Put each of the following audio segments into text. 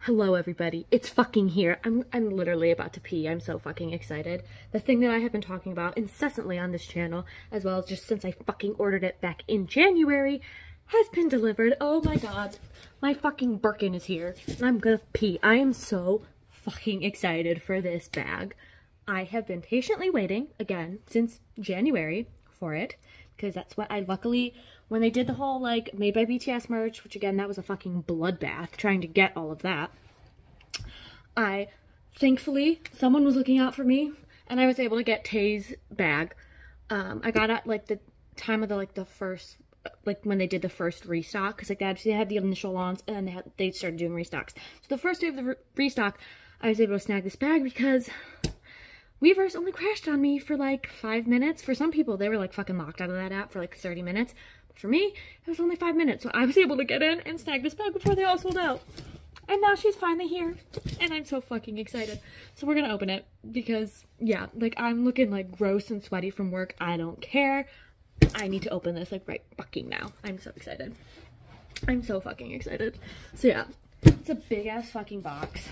Hello everybody, it's fucking here. I'm I'm literally about to pee. I'm so fucking excited. The thing that I have been talking about incessantly on this channel, as well as just since I fucking ordered it back in January, has been delivered. Oh my god. My fucking Virkin is here. And I'm gonna pee. I am so fucking excited for this bag. I have been patiently waiting, again, since January for it. Because that's what I luckily when they did the whole like made by BTS merch, which again that was a fucking bloodbath trying to get all of that. I thankfully someone was looking out for me and I was able to get Tae's bag. Um, I got at like the time of the like the first like when they did the first restock because like they had, they had the initial launch and they had they started doing restocks. So the first day of the re restock, I was able to snag this bag because Weverse only crashed on me for like five minutes. For some people, they were like fucking locked out of that app for like 30 minutes. For me, it was only five minutes, so I was able to get in and snag this bag before they all sold out. And now she's finally here, and I'm so fucking excited. So we're gonna open it, because, yeah, like, I'm looking, like, gross and sweaty from work. I don't care. I need to open this, like, right fucking now. I'm so excited. I'm so fucking excited. So, yeah, it's a big-ass fucking box.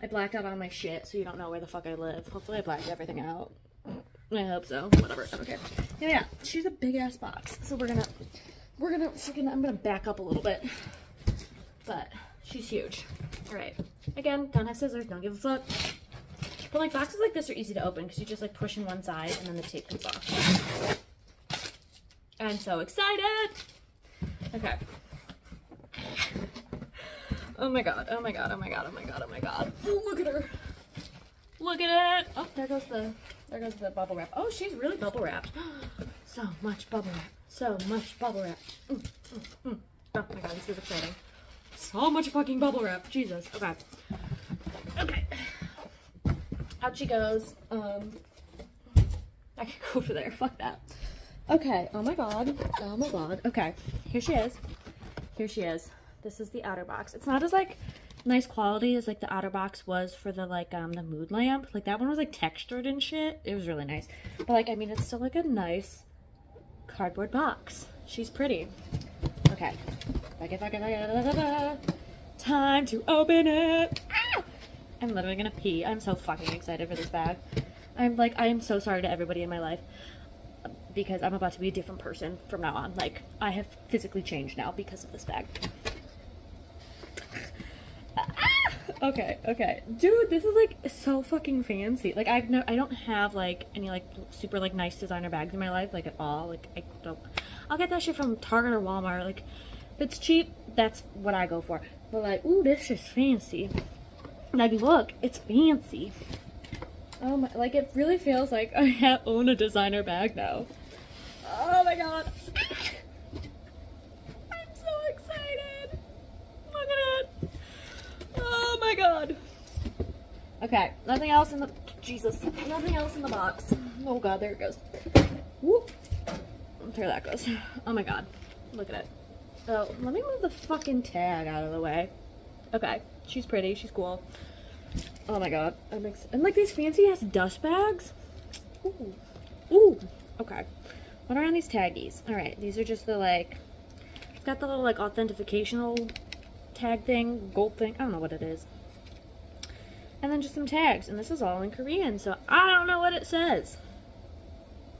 I blacked out on my shit, so you don't know where the fuck I live. Hopefully I blacked everything out. I hope so. Whatever. Okay. Yeah, yeah. She's a big ass box. So we're gonna, we're gonna freaking, I'm gonna back up a little bit. But she's huge. All right. Again, don't have scissors. Don't give a fuck. But like boxes like this are easy to open because you just like push in one side and then the tape comes off. I'm so excited. Okay. Oh my god, oh my god, oh my god, oh my god, oh my god. Oh, look at her. Look at it. Oh, there goes the there goes the bubble wrap. Oh, she's really bubble wrapped. so much bubble wrap. So much bubble wrap. Mm, mm, mm. Oh my god, this is exciting. So much fucking bubble wrap. Jesus. Okay. Okay. Out she goes. Um, I could go over there. Fuck that. Okay. Oh my god. Oh my god. Okay. Here she is. Here she is. This is the outer box. It's not as like nice quality as like the outer box was for the like um the mood lamp. Like that one was like textured and shit. It was really nice. But like i mean it's still like a nice cardboard box. She's pretty. Okay. Time to open it. Ah! i'm literally gonna pee. I'm so fucking excited for this bag. I'm like i am so sorry to everybody in my life because i'm about to be a different person from now on. Like i have physically changed now because of this bag Okay, okay. Dude, this is like so fucking fancy. Like I've no I don't have like any like super like nice designer bags in my life, like at all. Like I don't I'll get that shit from Target or Walmart. Like if it's cheap, that's what I go for. But like, ooh, this is fancy. Like look, it's fancy. Oh my like it really feels like I own a designer bag now. Oh my god. My god. Okay, nothing else in the, Jesus, nothing else in the box. Oh god, there it goes. Whoop. There that goes. Oh my god, look at it. Oh, let me move the fucking tag out of the way. Okay, she's pretty, she's cool. Oh my god, and like these fancy ass dust bags. Ooh, ooh, okay. What are on these taggies? All right, these are just the like, it's got the little like authenticational tag thing, gold thing, I don't know what it is and then just some tags. And this is all in Korean, so I don't know what it says.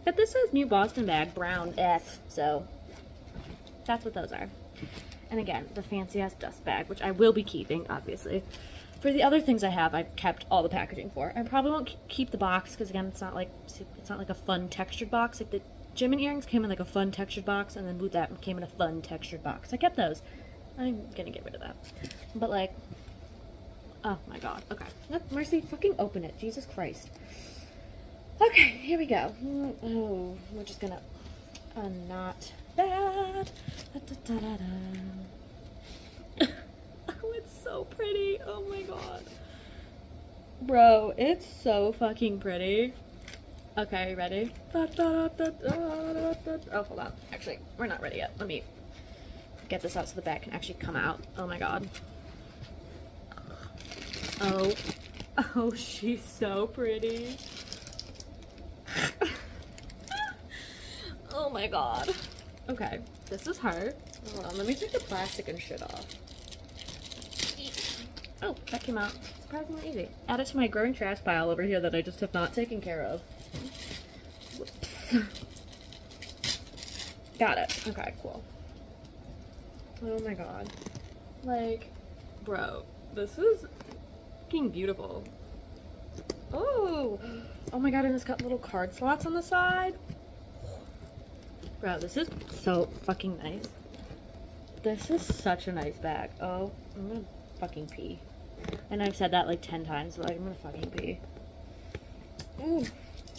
But this says New Boston Bag, brown F, so that's what those are. And again, the fancy-ass dust bag, which I will be keeping, obviously. For the other things I have, I've kept all the packaging for. I probably won't keep the box, because again, it's not like it's not like a fun textured box. Like the Jimin earrings came in like a fun textured box, and then Boot that came in a fun textured box. I kept those. I'm gonna get rid of that. But like, Oh my god. Okay. Look, Marcie, fucking open it. Jesus Christ. Okay, here we go. Oh, we're just gonna uh, unknot that. Da, da, da, oh, it's so pretty. Oh my god. Bro, it's so fucking pretty. Okay, ready? Oh, hold on. Actually, we're not ready yet. Let me get this out so the back can actually come out. Oh my god. Oh, oh, she's so pretty. oh my god. Okay, this is her. Hold on, let me take the plastic and shit off. Oh, that came out surprisingly easy. Add it to my growing trash pile over here that I just have not taken care of. Got it. Okay, cool. Oh my god. Like, bro, this is fucking beautiful. Oh! Oh my god, and it's got little card slots on the side. Bro, this is so fucking nice. This is such a nice bag. Oh, I'm gonna fucking pee. And I've said that like 10 times, but like, I'm gonna fucking pee. Ooh.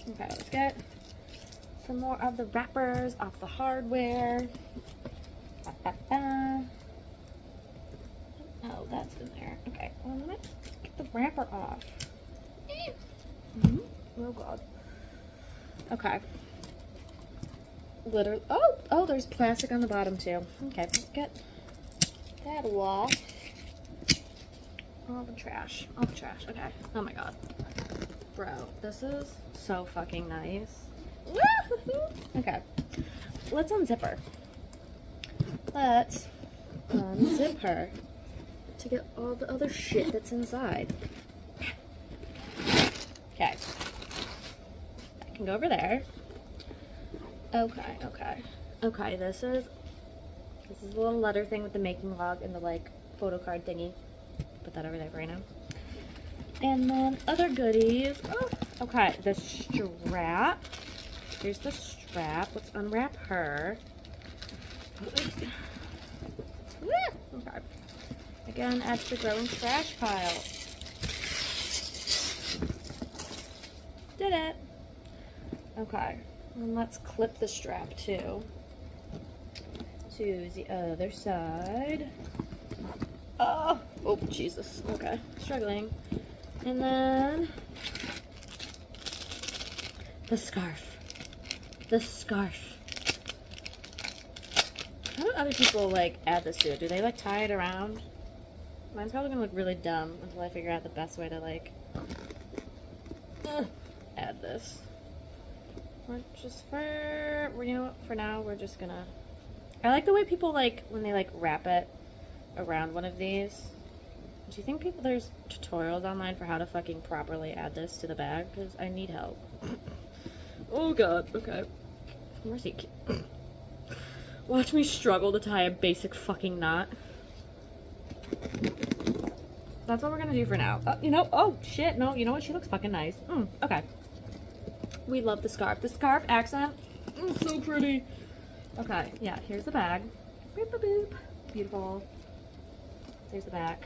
Okay, let's get some more of the wrappers off the hardware. Oh, that's in there. Okay, well, let me get the wrapper off. Mm -hmm. Oh, God. Okay. Literally. Oh, oh, there's plastic on the bottom, too. Okay, let's get that off. All the trash. All the trash. Okay. Oh, my God. Bro, this is so fucking nice. okay. Let's unzip her. Let's unzip her to get all the other shit that's inside. Okay. I can go over there. Okay, okay. Okay, this is this is a little letter thing with the making log and the like photo card thingy. Put that over there right now. And then other goodies. Oh, okay, the strap. Here's the strap. Let's unwrap her. Okay. Again, adds to growing trash pile. Did it. Okay. And let's clip the strap too. To the other side. Oh, oh Jesus. Okay. Struggling. And then the scarf the scarf. How do other people like add this to it? Do they like tie it around? Mine's probably gonna look really dumb until I figure out the best way to like uh, add this. We're just for you know for now we're just gonna. I like the way people like when they like wrap it around one of these. Do you think people there's tutorials online for how to fucking properly add this to the bag? Because I need help. oh god. Okay. He? Watch me struggle to tie a basic fucking knot. That's what we're gonna do for now. Uh, you know, oh shit, no, you know what? She looks fucking nice. Mm, okay. We love the scarf. The scarf accent, mm, so pretty. Okay, yeah, here's the bag. Boop, boop, boop. Beautiful. There's the back.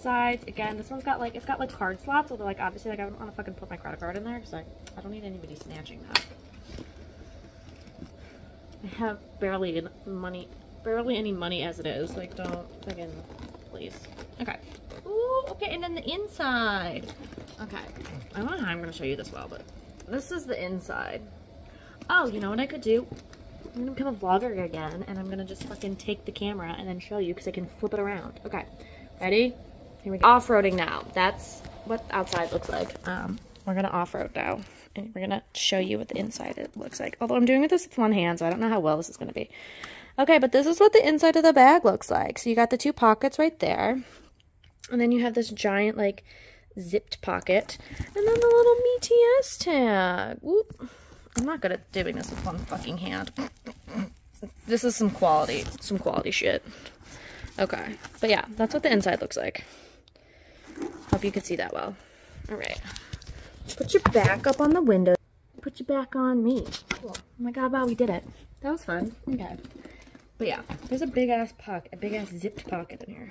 Sides, again, this one's got like, it's got like card slots, although like obviously like I don't want to fucking put my credit card in there because I, I don't need anybody snatching that. I have barely any money, barely any money as it is. Like, don't, again, please. Okay. Ooh, okay, and then the inside. Okay. I don't know how I'm going to show you this well, but this is the inside. Oh, you know what I could do? I'm going to become a vlogger again, and I'm going to just fucking take the camera and then show you because I can flip it around. Okay. Ready? Here we go. Off-roading now. That's what outside looks like. Um, we're going to off-road now and we're gonna show you what the inside it looks like. Although I'm doing it this with one hand, so I don't know how well this is gonna be. Okay, but this is what the inside of the bag looks like. So you got the two pockets right there. And then you have this giant, like, zipped pocket. And then the little BTS tag. Whoop. I'm not good at doing this with one fucking hand. This is some quality, some quality shit. Okay. But yeah, that's what the inside looks like. Hope you can see that well. All right. Put your back up on the window. Put your back on me. Cool. Oh my god, wow, we did it. That was fun. Okay. But yeah, there's a big ass pocket, a big ass zipped pocket in here.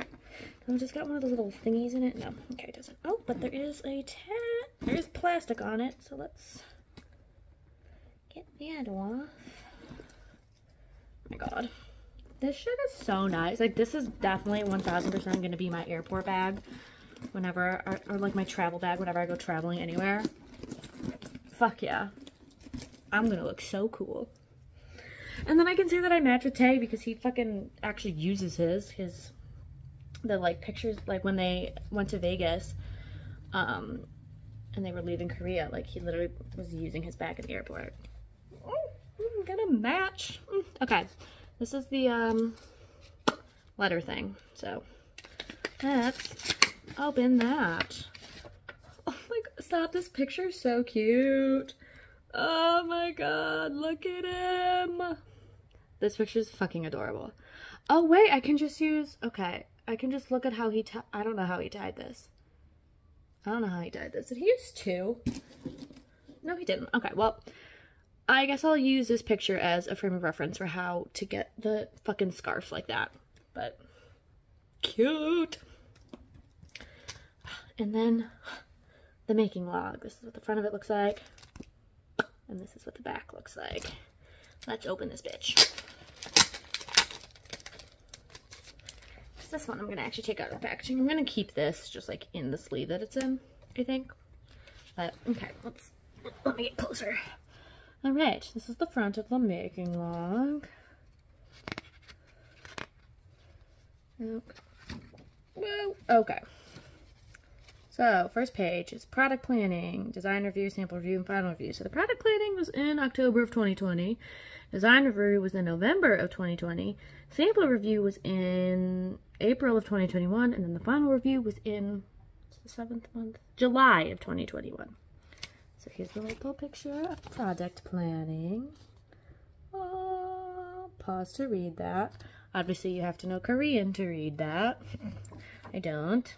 Oh, just got one of those little thingies in it. No, okay, it doesn't. Oh, but there is a tat. There's plastic on it, so let's get that off. Oh my god. This shit is so nice. Like, this is definitely 1000% going to be my airport bag whenever, or, or like my travel bag whenever I go traveling anywhere. Fuck yeah. I'm gonna look so cool. And then I can say that I match with Tae because he fucking actually uses his, his, the like pictures, like when they went to Vegas, um, and they were leaving Korea, like he literally was using his bag at the airport. Oh, I'm gonna match. Mm, okay, this is the, um, letter thing, so let's open that. Oh my god, stop, this picture is so cute. Oh my god, look at him. This picture is fucking adorable. Oh wait, I can just use, okay, I can just look at how he, I don't know how he tied this. I don't know how he tied this. Did he use two? No, he didn't. Okay, well, I guess I'll use this picture as a frame of reference for how to get the fucking scarf like that. But, cute. And then the making log. This is what the front of it looks like. And this is what the back looks like. Let's open this bitch. This one I'm going to actually take out of the packaging. I'm going to keep this just like in the sleeve that it's in, I think. But, okay, let's, let me get closer. All right, this is the front of the making log. Okay. Whoa. Okay. So, first page is product planning, design review, sample review, and final review. So the product planning was in October of 2020. Design review was in November of 2020. Sample review was in April of 2021. And then the final review was in the seventh month, July of 2021. So here's the little picture of product planning. Oh, pause to read that. Obviously, you have to know Korean to read that. I don't.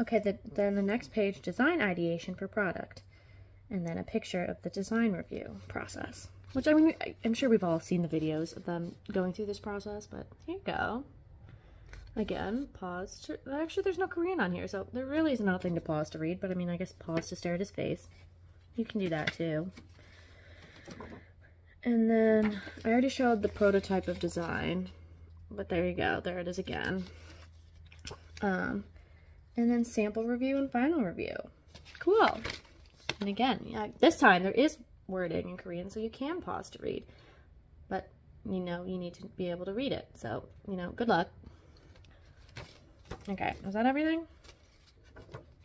Okay, the, then the next page, design ideation for product. And then a picture of the design review process. Which, I mean, I'm sure we've all seen the videos of them going through this process, but here you go. Again, pause to, actually there's no Korean on here, so there really is nothing to pause to read, but I mean, I guess pause to stare at his face. You can do that too. And then, I already showed the prototype of design, but there you go, there it is again. Um, and then sample review and final review. Cool. And again, yeah, this time there is wording in Korean, so you can pause to read. But, you know, you need to be able to read it. So, you know, good luck. Okay, is that everything?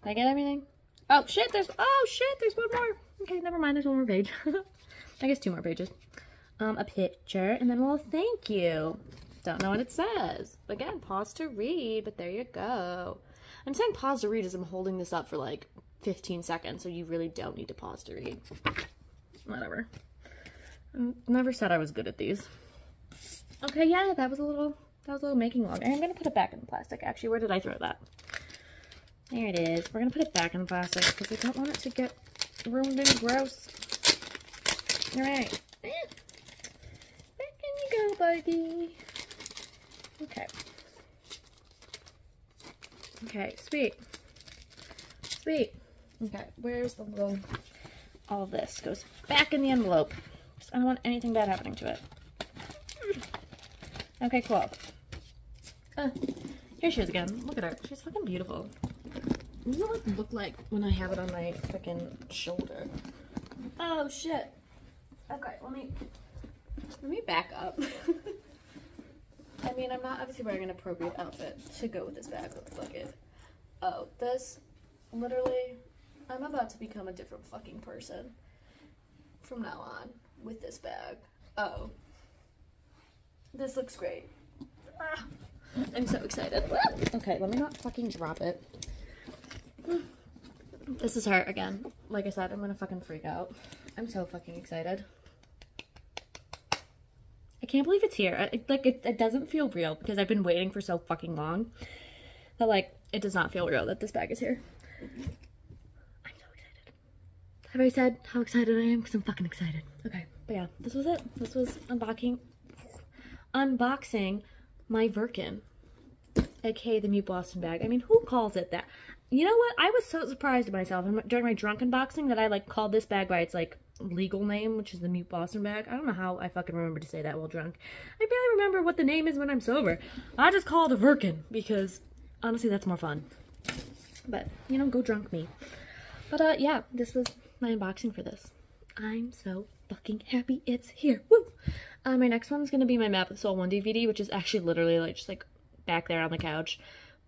Did I get everything? Oh, shit, there's, oh, shit, there's one more. Okay, never mind, there's one more page. I guess two more pages. Um, a picture, and then a little thank you. Don't know what it says. Again, pause to read, but there you go. I'm saying pause to read as I'm holding this up for like 15 seconds, so you really don't need to pause to read. Whatever. I never said I was good at these. Okay, yeah, that was a little, that was a little making log. I'm gonna put it back in the plastic, actually. Where did I throw that? There it is. We're gonna put it back in the plastic because we don't want it to get ruined and gross. All right. Back in you go, buddy. Okay. Okay, sweet. Sweet. Okay, where's the little... All this goes back in the envelope. I don't want anything bad happening to it. Okay, cool. Uh, here she is again. Look at her. She's fucking beautiful. What does it look like when I have it on my freaking shoulder? Oh, shit. Okay, let me... Let me back up. I mean, I'm not obviously wearing an appropriate outfit to go with this bag, Look it. Oh, this, literally, I'm about to become a different fucking person from now on with this bag. Oh. This looks great. Ah, I'm so excited. Okay, let me not fucking drop it. This is her again. Like I said, I'm gonna fucking freak out. I'm so fucking excited. I can't believe it's here. It, like, it, it doesn't feel real because I've been waiting for so fucking long. That, like, it does not feel real that this bag is here. Have I said how excited I am? Because I'm fucking excited. Okay, but yeah, this was it. This was unboxing, unboxing my Virkin, aka the Mute Boston bag. I mean, who calls it that? You know what? I was so surprised at myself during my drunk unboxing that I, like, called this bag by its, like, legal name, which is the Mute Boston bag. I don't know how I fucking remember to say that while drunk. I barely remember what the name is when I'm sober. I just call it a Virkin because honestly that's more fun. But, you know, go drunk me. But uh yeah, this was my unboxing for this. I'm so fucking happy it's here. Woo! Uh, my next one's gonna be my Map of the Soul 1 DVD, which is actually literally like just like back there on the couch.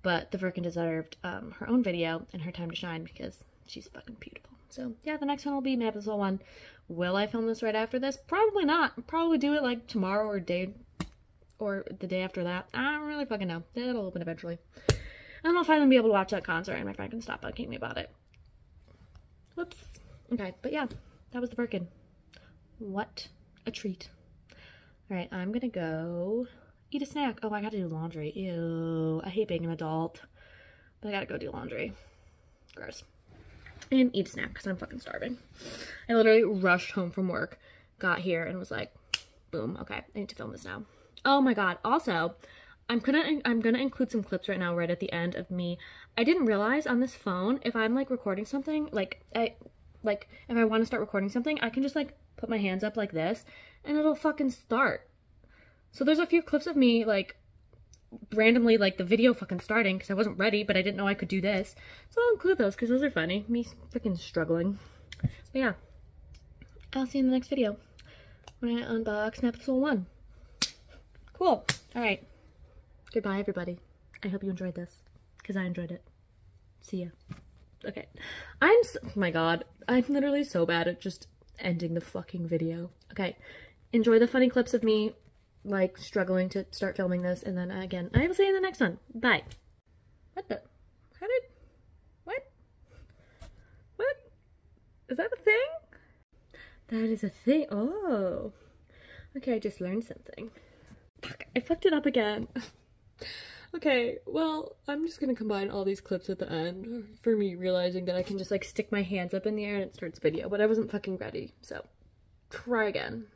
But the Virkin deserved um, her own video and her time to shine because she's fucking beautiful. So yeah, the next one will be Map of the Soul 1. Will I film this right after this? Probably not. Probably do it like tomorrow or day or the day after that. I don't really fucking know. It'll open eventually. And I'll finally be able to watch that concert and my friend can stop bugging me about it. Whoops. Okay, but yeah, that was the Virkin. What a treat. All right, I'm gonna go eat a snack. Oh, I gotta do laundry. Ew, I hate being an adult, but I gotta go do laundry. Gross. And eat a snack because I'm fucking starving. I literally rushed home from work, got here, and was like, boom, okay, I need to film this now. Oh my god, also, I'm gonna I'm gonna include some clips right now right at the end of me. I didn't realize on this phone if I'm like recording something like I like if I want to start recording something I can just like put my hands up like this and it'll fucking start. So there's a few clips of me like randomly like the video fucking starting because I wasn't ready but I didn't know I could do this. So I'll include those because those are funny. Me freaking struggling. But yeah. I'll see you in the next video when I unbox Snap Soul 1. Cool. Alright. Goodbye, everybody. I hope you enjoyed this, because I enjoyed it. See ya. Okay. I'm, so, oh my god, I'm literally so bad at just ending the fucking video. Okay. Enjoy the funny clips of me, like, struggling to start filming this, and then again, I will see you in the next one. Bye. What the? How did, what? What? Is that a thing? That is a thing. Oh. Okay, I just learned something. Fuck, I fucked it up again. okay, well, I'm just gonna combine all these clips at the end for me realizing that I can just like stick my hands up in the air and it starts video, but I wasn't fucking ready, so try again.